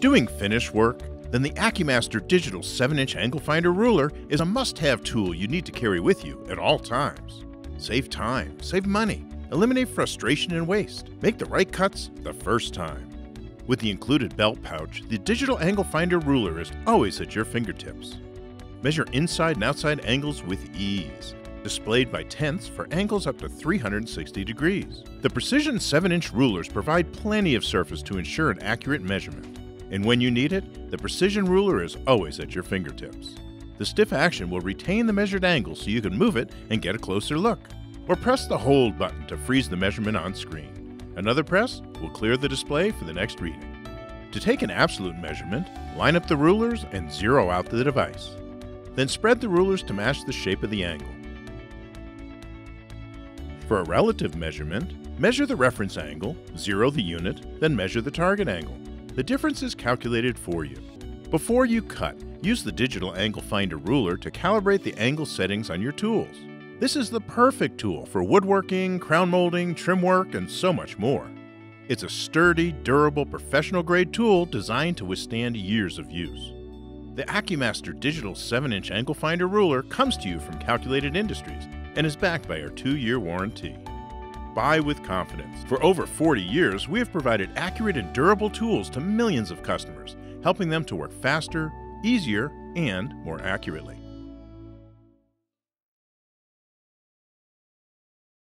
Doing finish work? Then the AccuMaster Digital 7 inch angle finder ruler is a must have tool you need to carry with you at all times. Save time, save money, eliminate frustration and waste, make the right cuts the first time. With the included belt pouch, the digital angle finder ruler is always at your fingertips. Measure inside and outside angles with ease. Displayed by tenths for angles up to 360 degrees. The Precision 7 inch rulers provide plenty of surface to ensure an accurate measurement. And when you need it, the Precision ruler is always at your fingertips. The stiff action will retain the measured angle so you can move it and get a closer look. Or press the hold button to freeze the measurement on screen. Another press will clear the display for the next reading. To take an absolute measurement, line up the rulers and zero out the device. Then spread the rulers to match the shape of the angle. For a relative measurement, measure the reference angle, zero the unit, then measure the target angle. The difference is calculated for you. Before you cut, use the digital angle finder ruler to calibrate the angle settings on your tools. This is the perfect tool for woodworking, crown molding, trim work, and so much more. It's a sturdy, durable, professional grade tool designed to withstand years of use. The AccuMaster Digital 7 inch angle finder ruler comes to you from Calculated Industries and is backed by our two year warranty. Buy with confidence. For over 40 years, we have provided accurate and durable tools to millions of customers, helping them to work faster, easier, and more accurately.